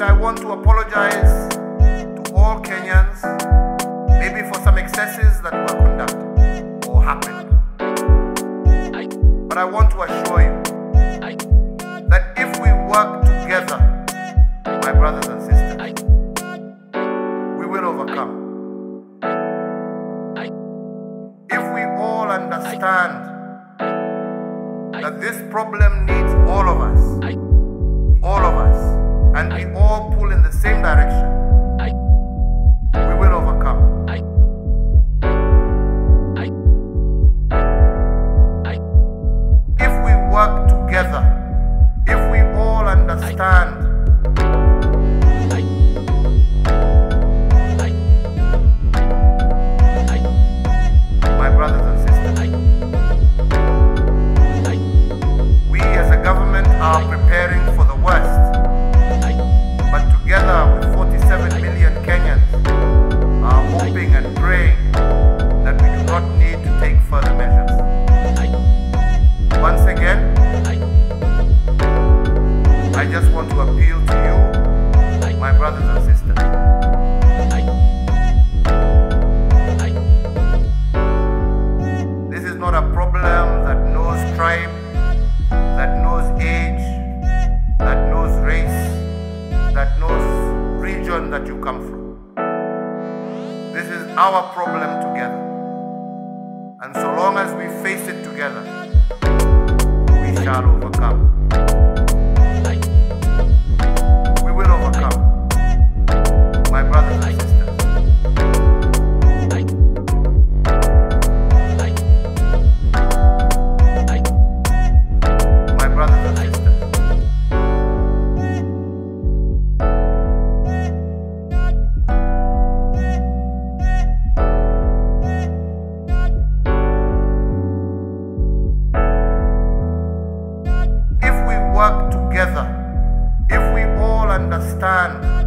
And I want to apologize to all Kenyans, maybe for some excesses that were conducted or happened. But I want to assure you that if we work together, my brothers and sisters, we will overcome. If we all understand that this problem needs all of us. All of us. Appeal to you, my brothers and sisters. This is not a problem that knows tribe, that knows age, that knows race, that knows region that you come from. This is our problem together. And so long as we face it together, we shall overcome. together, if we all understand